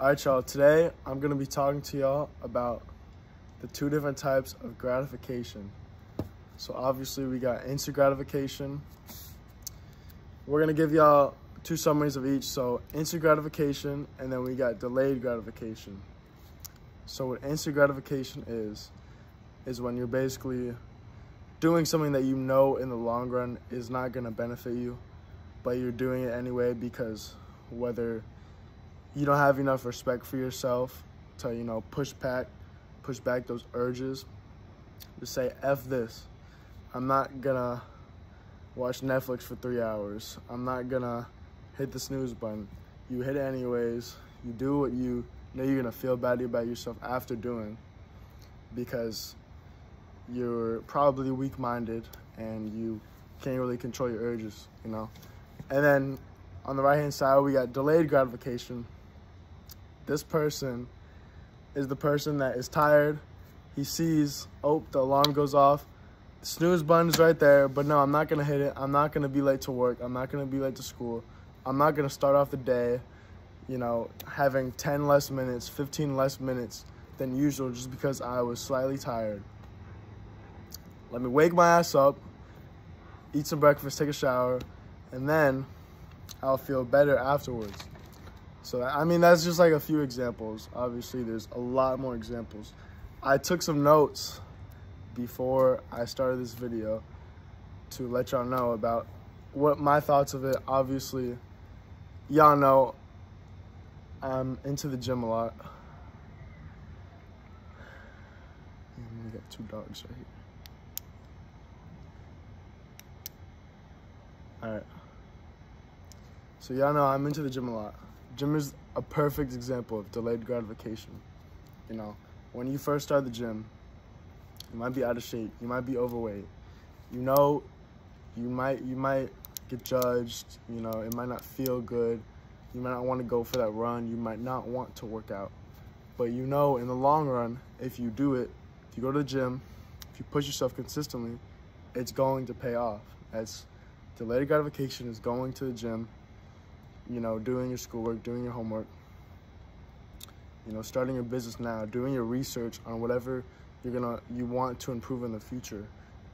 All right, y'all. Today I'm gonna be talking to y'all about the two different types of gratification. So obviously we got instant gratification. We're gonna give y'all two summaries of each. So instant gratification, and then we got delayed gratification. So what instant gratification is, is when you're basically doing something that you know in the long run is not gonna benefit you, but you're doing it anyway because whether you don't have enough respect for yourself to you know push back push back those urges to say f this. I'm not gonna watch netflix for three hours. I'm not gonna hit the snooze button. You hit it anyways. You do what you know you're gonna feel badly about yourself after doing because you're probably weak-minded and you can't really control your urges you know? And then on the right hand side we got delayed gratification this person is the person that is tired. He sees, oh, the alarm goes off. Snooze button's right there, but no, I'm not gonna hit it. I'm not gonna be late to work. I'm not gonna be late to school. I'm not gonna start off the day, you know, having 10 less minutes, 15 less minutes than usual just because I was slightly tired. Let me wake my ass up, eat some breakfast, take a shower, and then I'll feel better afterwards. So, I mean, that's just like a few examples. Obviously, there's a lot more examples. I took some notes before I started this video to let y'all know about what my thoughts of it. Obviously, y'all know I'm into the gym a lot. I'm gonna two dogs right here. All right. So y'all know I'm into the gym a lot gym is a perfect example of delayed gratification. You know, when you first start the gym, you might be out of shape, you might be overweight. You know, you might you might get judged, you know, it might not feel good. You might not want to go for that run, you might not want to work out. But you know in the long run, if you do it, if you go to the gym, if you push yourself consistently, it's going to pay off. As delayed gratification is going to the gym you know, doing your schoolwork, doing your homework, you know, starting your business now, doing your research on whatever you're gonna you want to improve in the future,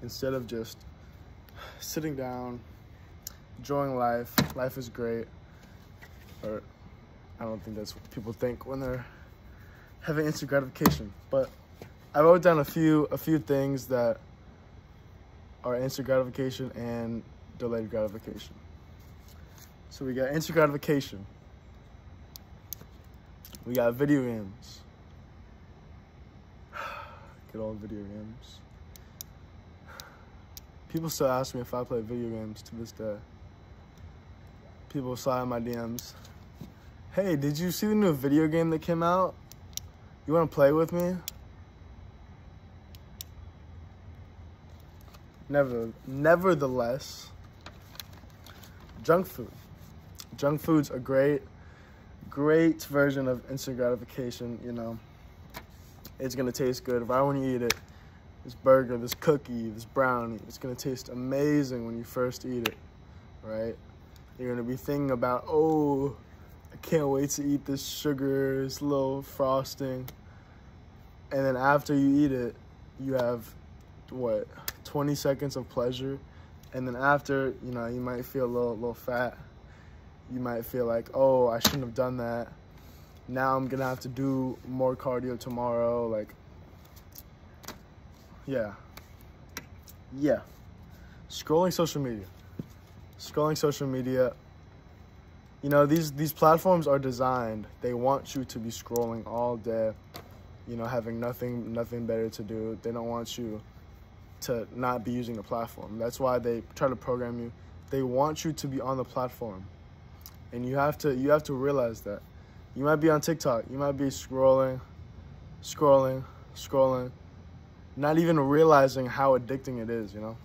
instead of just sitting down, enjoying life. Life is great, or I don't think that's what people think when they're having instant gratification. But I wrote down a few a few things that are instant gratification and delayed gratification. So we got instant gratification. We got video games. Good old video games. People still ask me if I play video games to this day. People slide my DMs. Hey, did you see the new video game that came out? You want to play with me? Never, nevertheless, junk food junk food's a great, great version of instant gratification, you know. It's gonna taste good. If I want to eat it, this burger, this cookie, this brownie, it's gonna taste amazing when you first eat it, right? You're gonna be thinking about, oh, I can't wait to eat this sugar, this little frosting. And then after you eat it, you have, what, 20 seconds of pleasure. And then after, you know, you might feel a little, little fat you might feel like, oh, I shouldn't have done that. Now I'm gonna have to do more cardio tomorrow. Like, yeah. Yeah. Scrolling social media. Scrolling social media. You know, these, these platforms are designed. They want you to be scrolling all day, you know, having nothing, nothing better to do. They don't want you to not be using the platform. That's why they try to program you. They want you to be on the platform and you have to you have to realize that you might be on TikTok, you might be scrolling, scrolling, scrolling, not even realizing how addicting it is, you know.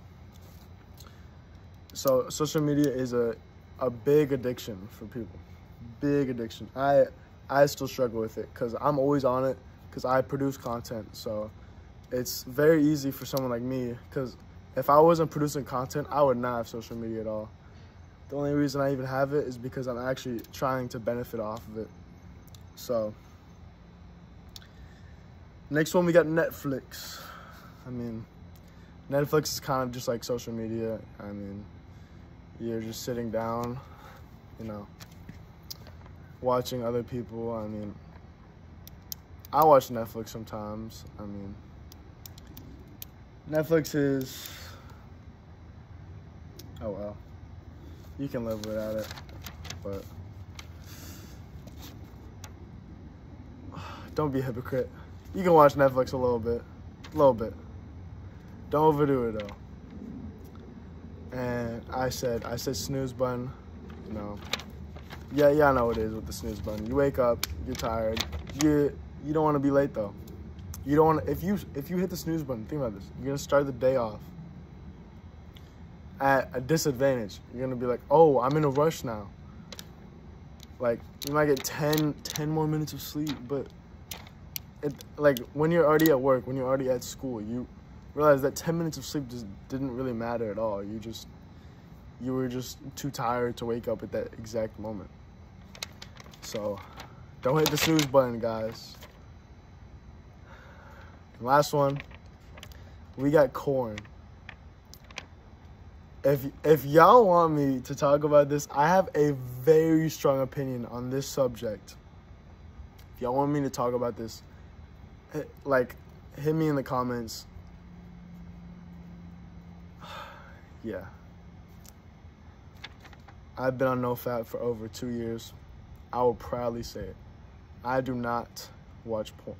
So social media is a a big addiction for people, big addiction. I I still struggle with it because I'm always on it because I produce content. So it's very easy for someone like me because if I wasn't producing content, I would not have social media at all. The only reason I even have it is because I'm actually trying to benefit off of it. So, next one we got Netflix. I mean, Netflix is kind of just like social media. I mean, you're just sitting down, you know, watching other people. I mean, I watch Netflix sometimes. I mean, Netflix is. Oh well. You can live without it. But. Don't be a hypocrite. You can watch Netflix a little bit. A little bit. Don't overdo it though. And I said, I said snooze button, you know. Yeah, yeah, I know what it is with the snooze button. You wake up, you're tired. You you don't want to be late though. You don't want if you if you hit the snooze button, think about this. You're gonna start the day off at a disadvantage. You're gonna be like, oh, I'm in a rush now. Like you might get 10, 10 more minutes of sleep, but it like when you're already at work, when you're already at school, you realize that 10 minutes of sleep just didn't really matter at all. You just you were just too tired to wake up at that exact moment. So, don't hit the snooze button, guys. Last one, we got corn. If if y'all want me to talk about this, I have a very strong opinion on this subject. If y'all want me to talk about this, eh, like hit me in the comments. yeah. I've been on NoFap for over two years. I will proudly say it. I do not watch porn.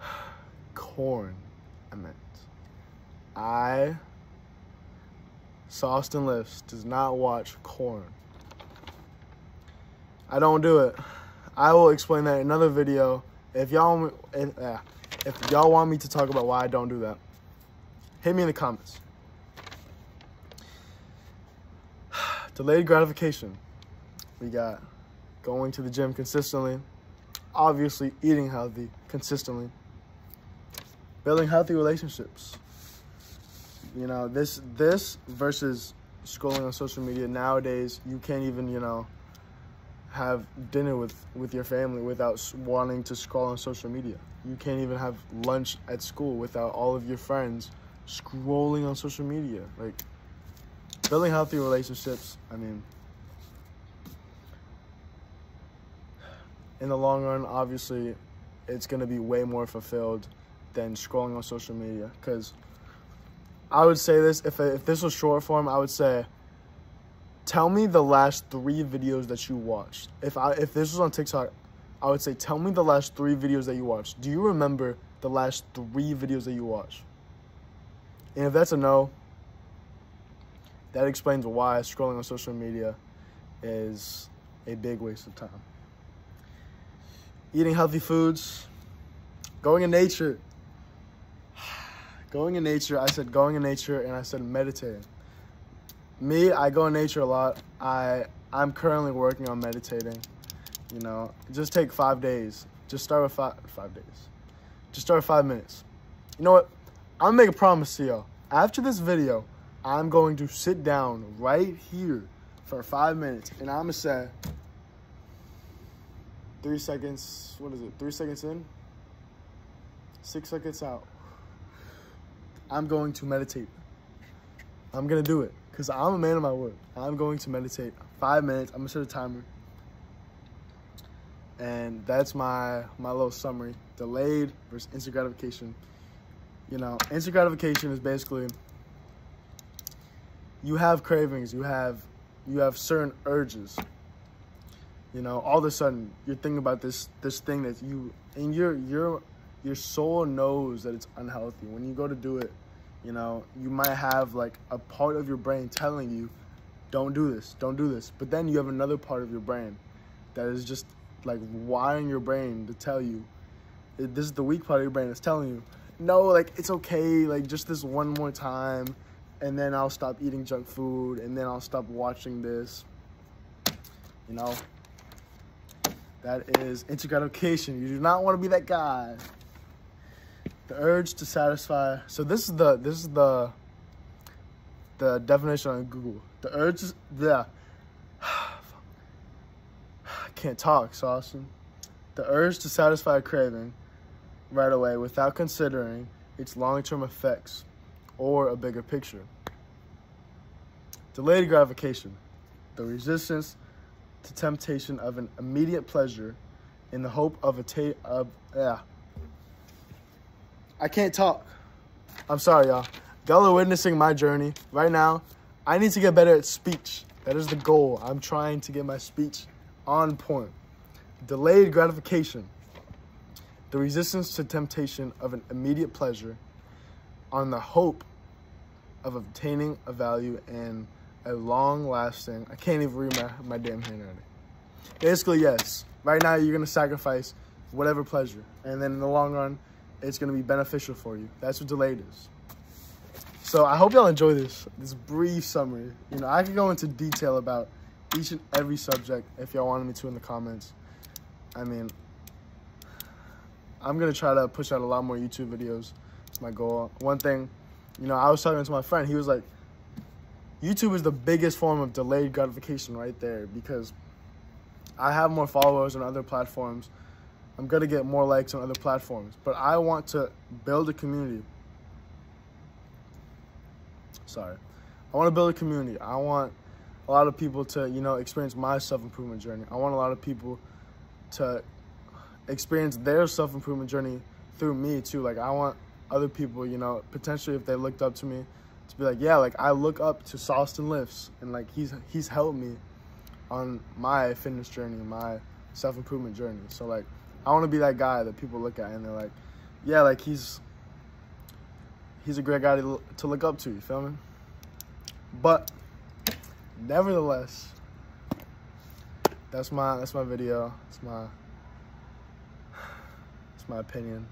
Corn, I meant. I, Saustin Lifts, does not watch corn. I don't do it. I will explain that in another video. If y'all, if y'all want me to talk about why I don't do that, hit me in the comments. Delayed gratification. We got going to the gym consistently, obviously eating healthy consistently, building healthy relationships. You know, this this versus scrolling on social media nowadays, you can't even, you know, have dinner with with your family without wanting to scroll on social media. You can't even have lunch at school without all of your friends scrolling on social media. Like building healthy relationships, I mean, in the long run, obviously, it's going to be way more fulfilled than scrolling on social media. Because I would say this if, if this was short form, I would say, tell me the last three videos that you watched. If I if this was on TikTok, I would say, tell me the last three videos that you watched. Do you remember the last three videos that you watched? And if that's a no, that explains why scrolling on social media is a big waste of time. Eating healthy foods, going in nature. Going in nature, I said going in nature and I said meditating. Me, I go in nature a lot. I I'm currently working on meditating. You know, just take five days. Just start with five five days. Just start with five minutes. You know what? I'm gonna make a promise to y'all. After this video, I'm going to sit down right here for five minutes and I'm gonna say three seconds, what is it, three seconds in, six seconds out. I'm going to meditate. I'm gonna do it because I'm a man of my word. I'm going to meditate five minutes. I'm gonna set a timer. And that's my my little summary. Delayed versus instant gratification. You know, instant gratification is basically you have cravings, you have you have certain urges. You know, all of a sudden you're thinking about this this thing that you and your your your soul knows that it's unhealthy. When you go to do it, you know, you might have like a part of your brain telling you, don't do this, don't do this. But then you have another part of your brain that is just like wiring your brain to tell you, eh, this is the weak part of your brain that's telling you, no, like it's okay, like just this one more time and then I'll stop eating junk food, and then I'll stop watching this. You know, that is instant. You do not want to be that guy. The urge to satisfy. So this is the this is the the definition on Google. The urge, yeah. I can't talk, Saucin. The urge to satisfy a craving right away without considering its long-term effects or a bigger picture. Delayed gratification. The resistance to temptation of an immediate pleasure in the hope of a of yeah. I can't talk. I'm sorry, y'all. Y'all are witnessing my journey right now. I need to get better at speech. That is the goal. I'm trying to get my speech on point. Delayed gratification. The resistance to temptation of an immediate pleasure on the hope of obtaining a value and a long lasting, I can't even read my, my damn handwriting. Basically, yes. Right now, you're going to sacrifice whatever pleasure. And then in the long run, it's going to be beneficial for you. That's what delayed is. So I hope y'all enjoy this, this brief summary. You know, I could go into detail about each and every subject if y'all wanted me to in the comments. I mean, I'm going to try to push out a lot more YouTube videos. It's my goal. One thing, you know, I was talking to my friend. He was like, YouTube is the biggest form of delayed gratification right there because I have more followers on other platforms. I'm going to get more likes on other platforms. But I want to build a community. Sorry. I want to build a community. I want a lot of people to, you know, experience my self-improvement journey. I want a lot of people to experience their self-improvement journey through me too. Like I want other people, you know, potentially if they looked up to me, to be like, yeah, like I look up to Saustin Lifts and like he's he's helped me on my fitness journey, my self improvement journey. So like I want to be that guy that people look at and they're like, yeah, like he's he's a great guy to, to look up to. You feel me? But nevertheless, that's my that's my video. It's my it's my opinion.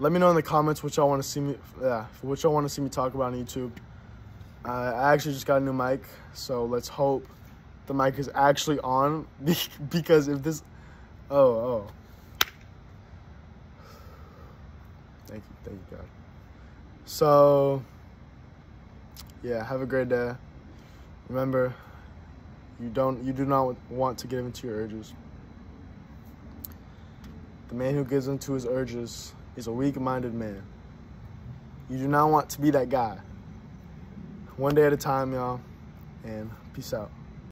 Let me know in the comments what y'all want to see me, yeah, what y'all want to see me talk about on YouTube. I actually just got a new mic, so let's hope the mic is actually on because if this, oh, oh. Thank you, thank you, God. So, yeah, have a great day. Remember, you don't, you do not want to give into your urges. The man who gives into his urges is a weak-minded man. You do not want to be that guy. One day at a time, y'all, and peace out.